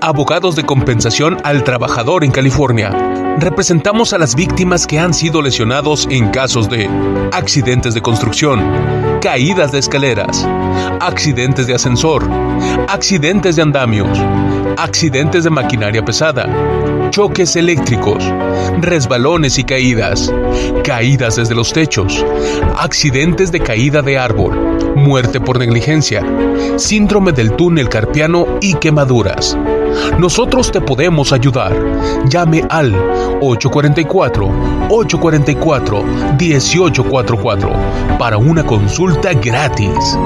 abogados de compensación al trabajador en California. Representamos a las víctimas que han sido lesionados en casos de accidentes de construcción, caídas de escaleras, accidentes de ascensor, accidentes de andamios, accidentes de maquinaria pesada, choques eléctricos, resbalones y caídas, caídas desde los techos, accidentes de caída de árbol, muerte por negligencia, síndrome del túnel carpiano y quemaduras. Nosotros te podemos ayudar. Llame al 844-844-1844 para una consulta gratis.